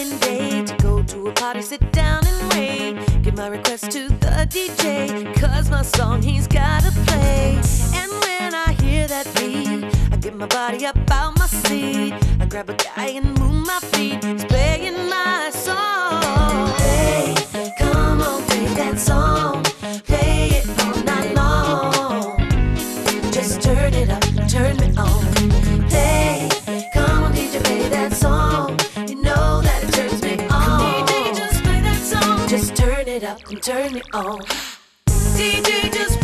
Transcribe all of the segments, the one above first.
spending day to go to a party, sit down and wait. Give my request to the DJ, cause my song he's gotta play. And when I hear that beat, I get my body up out my seat. I grab a guy and move. up and turn it on. DJ just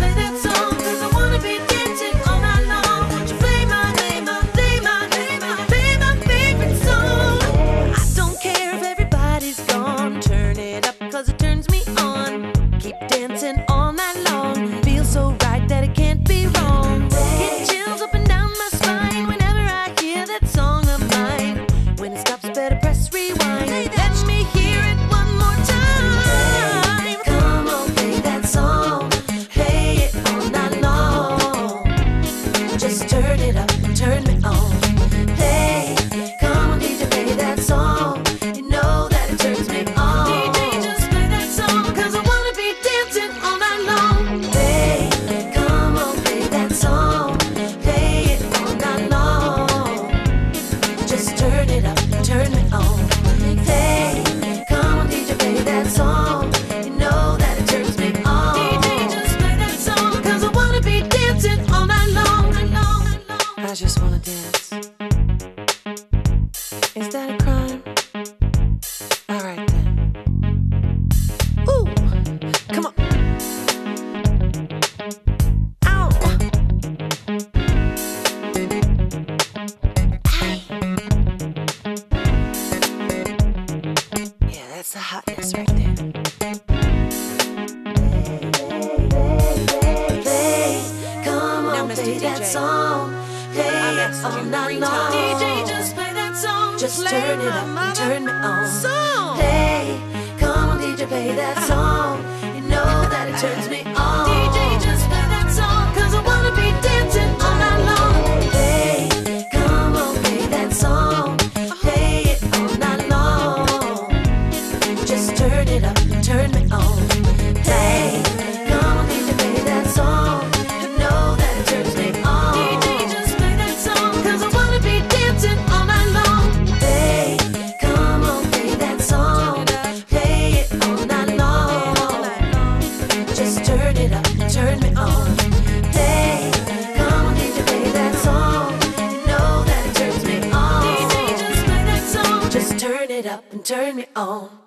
Is that a crime? All right then. Ooh, come on. Ow. Hey. Yeah, that's the hotness right there. Play, come on, play that song. Play I'm all night long. DJ, just play. Just turn it up and turn me on. Song. Play, come on, DJ, play that song. You know that it turns me. up and turn me on.